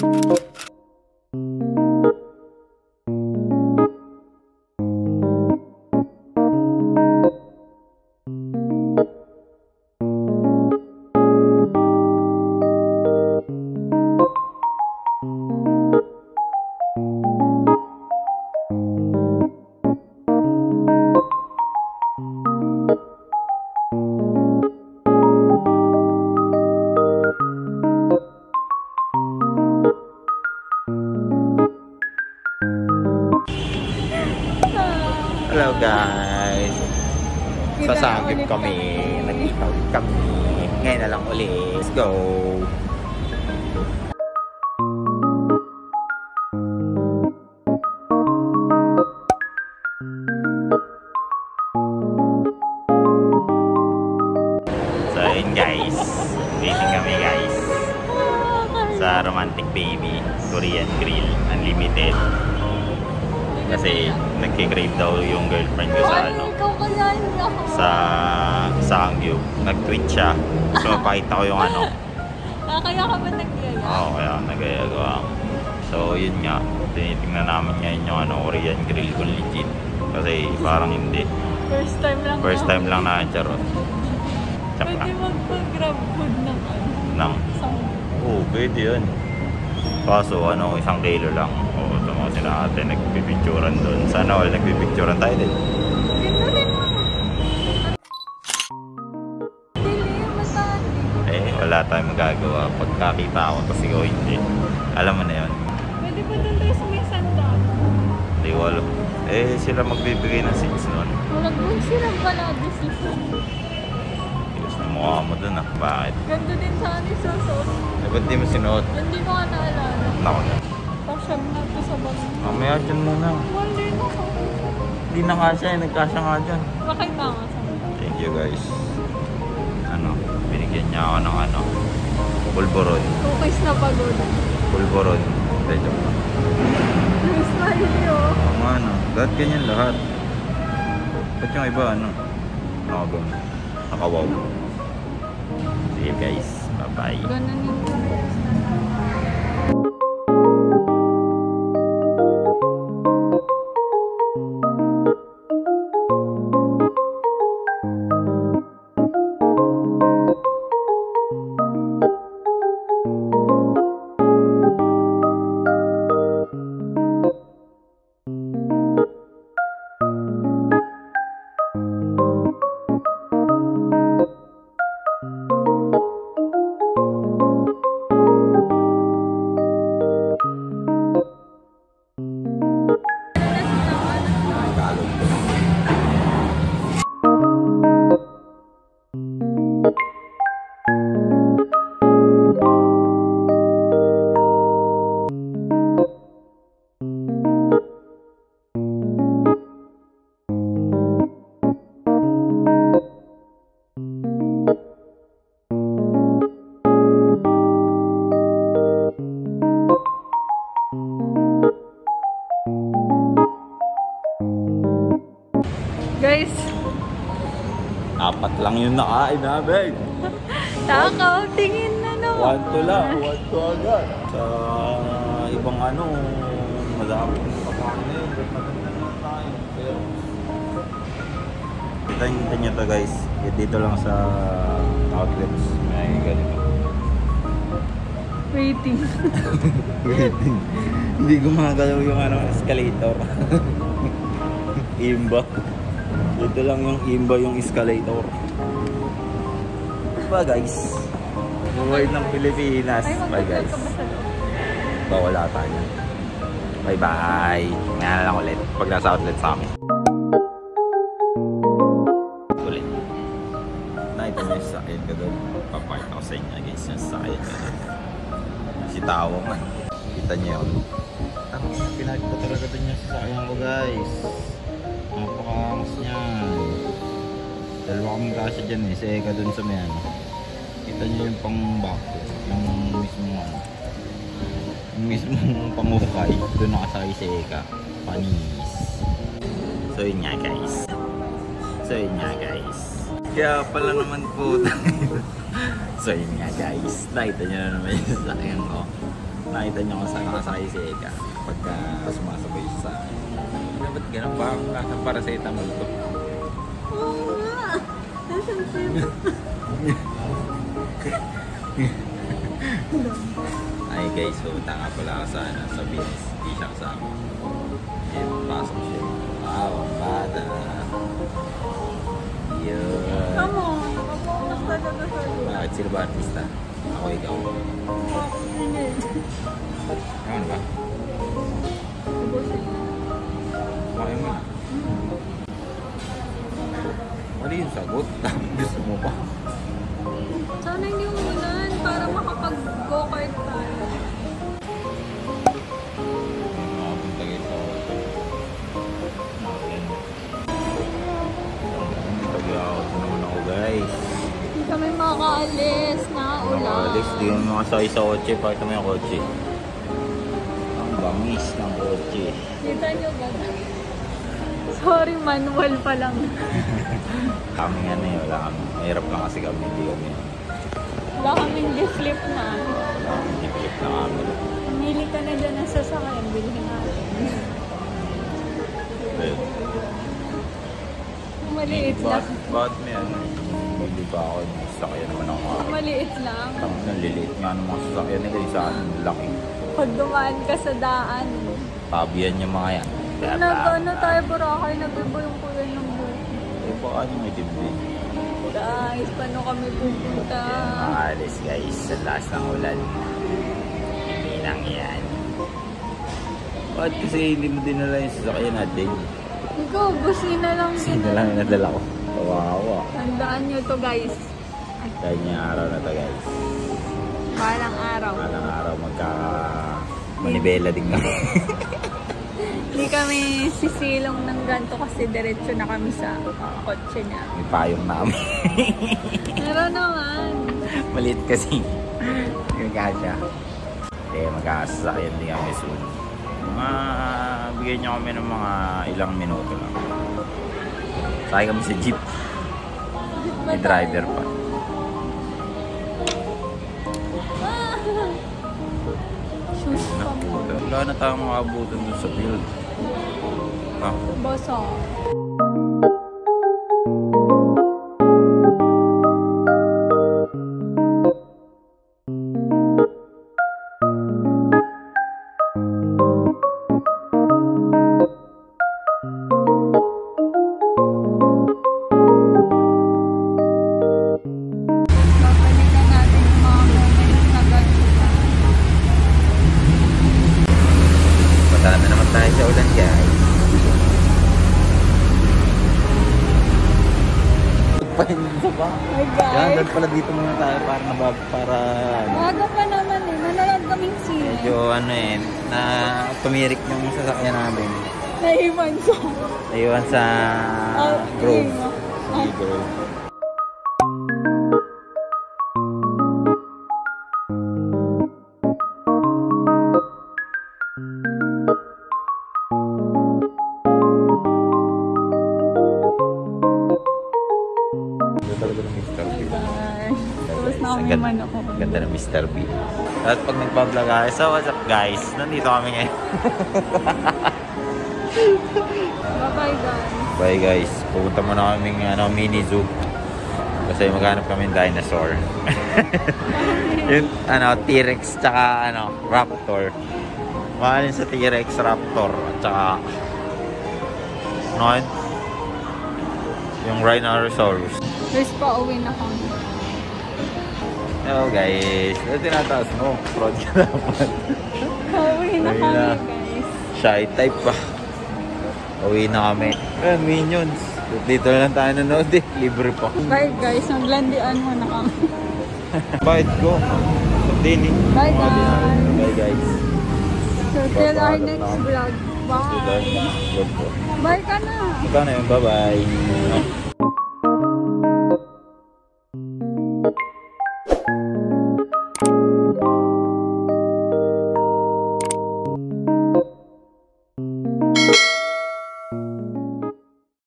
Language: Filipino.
Hello guys! Sasagip kami. Nag-tawid kami. Ngayon na lang ulit. Let's go! So yun guys. Waiting kami guys. Sa Romantic Baby. Korean Grill. Unlimited. Kasi nagkikrave daw yung girlfriend ko sa ano sa sa Angyo. Nag-tweet siya. So mapakita ko yung ano. Ah, kaya ka ba nagyaya? Oo, kaya nagayagawa. So yun nga. Tinitingnan namin ngayon yung ano, Korean Grill kung legit. Kasi parang hindi. First time lang First time lang na charot. Tsaka Pwede magpag-grab food ng ano. Isang Oo, pwede yun. Kaso ano, isang kilo lang. Oo, mga sila ate, nagpipicturan doon. Sana all nagpipicturan tayo din. Eh, wala tayong magagawa. Pagkakita ako, tapos ikaw hindi. Alam mo na yun. Pwede ba doon tayo sa may sandal? Hindi ko alam. Eh, sila magbibigay ng seats noon. Walang doon silang pala decision. Tigas na mukha mo dun ah. Bakit? Ganda din sa ano yung susuot. Eh, ba't di mo sinuot? Hindi ko nga naalala. Nako na. Pasyam na to sa bag. Mamaya dyan muna. Wonder na ako. Hindi na nga siya, eh. nagkasya nga dyan. Pakita nga sa. Thank you guys. Ano, binigyan niya ako ng ano, pulboron. Cookies na pagod. Pulboron. Hindi, joke lang. Smiley oh. Oo nga ano, lahat ganyan lahat. Ba't yung iba ano? Nakagam. Nakawaw. Sige guys, bye-bye. Ganun yung lang yung nakain namin. takaw, tingin na no. One to lang, one to agad. Sa ibang ano, madami yung na yun. Maganda naman tayo. Pero, kita kita nyo to guys. Dito lang sa outlets. May ganito. Waiting. Hindi gumagalaw yung ano, escalator. imba. Dito lang yung imba yung escalator. Diba guys? Buhay ng Pilipinas. Bye guys. ka ba sa loob? Bawala tayo. Bye bye. Ngayon na lang ulit. Pag nasa outlet sa amin. Ulit. Nakita niyo yung sakyan ko doon. Papakita ko sa inyo guys yung sakyan ko doon. Si Tawo man. Kita niyo yun. Tama na pinagpo talaga doon yung sasakyan ko guys. Napakaangas niyan. Dalawa kami kasi dyan eh. Si Eka doon sa may ano. Kita niyo yung pang back. Yung mismo ano yung mismong pangukay, doon nakasakay si Eka. Panis. So yun nga guys. So yun nga guys. Kaya pala naman po so yun nga guys. Nakita nyo na naman yung sasakyan ko. Nakita niyo kung saan nakasakay si Eka. Pagka sumasabay siya sa akin. Ano ba't ganun ba? Nasaan paracetamol to? Oo nga. Nasaan siya? Ay guys, pumunta nga pala ako sa, ano, sa business. Hindi siya kasama. Ayun, pasok siya. Wow, ang bata. Yun. Come on. Nakapokus talaga sa'yo. Bakit? Sino ba artista? Ako ikaw. Hindi. Ano ba? Sagot? Gusto mo pa? Sana hindi umulan para makapag-go-kart tayo. Guys. Hindi kami makaalis. Nakaulan. Alex, di mo makasakay sa kotse. Pakita mo yung kotse. Ang bangis ng kotse. Kita nyo ba? Sorry, manual pa lang. Kami na yun. Wala kami. Mahirap lang kasi kami. Hindi kami. Wala kaming flip na. Wala kami. Hindi na kami. Pumili ka na dyan ng sasakyan. Bilhin natin. Ayun. Maliit lang. Bakit, may ano? Hindi ba ako yung sasakyan naman ako. Maliit lang. Ang naliliit nga ng mga sasakyan nila. Yung sa akin, laki. Pag dumaan ka sa daan. Tabihan yung mga yan. Kaya Nag, pa- ano tayo, Boracay, nag-iba yung kulay ng buhok. Eh, baka yung itim din. Guys, paano kami pupunta? Maalis guys, sa lakas ng ulan. Hindi lang yan. Bakit kasi hindi mo dinala yung sasakyan natin? Ikaw, busina lang din. na lang yung nadala ko. Kawawa. Tandaan nyo to guys. Kaya niya araw na to guys. Balang araw. Malang araw magkaka... Manibela din kami. Hindi kami sisilong ng ganto kasi diretso na kami sa kotse niya. May payong namin. Meron naman. Maliit kasi. Yung kasya. Eh, magkakasasakyan din kami soon. Mga... Bigyan niyo kami ng mga ilang minuto lang. Sakay kami sa jeep. May driver pa. Ah! Shoes pa mo. Wala na tayong makabutan dun sa field. Ah, Boso. Tayo sa ulan guys. Pahinsa pa. Hi Yan, guys. doon pala dito muna tayo para nabab, para ano, Maaga pa naman eh. Manalag kaming sine. medyo ano eh, na tumirik yung sasakyan namin. Naiwan siya. Naiwan sa Ah, Grove. Sige, Grove. Ang ganda- manok ako. Ganda ng Mr. Bean. At pag nagpa-vlog tayo, so what's up guys? Nandito kami ngayon. Bye-bye guys. Bye guys. Pupunta muna kaming ano, mini zoo. Kasi maghanap kami ng dinosaur. yung ano, T-Rex tsaka ano, Raptor. Mahalin sa T-Rex, Raptor at tsaka ano yun? Yung Rhinoceros. Guys, pauwi na kami. Hello guys. Ano tinataas mo? Fraud ka dapat. Pauwi na kami na. guys. Shy type pa. Uwi na kami. Ayan, minions. Dito na lang tayo nanood eh. Libre pa. Bye guys, naglandian mo na kami. Bye, go. Daily. Bye, guys. Bye guys. So till our next na vlog. Bye. na. Vlog ko. Bye ka na. Na yun. Bye-bye.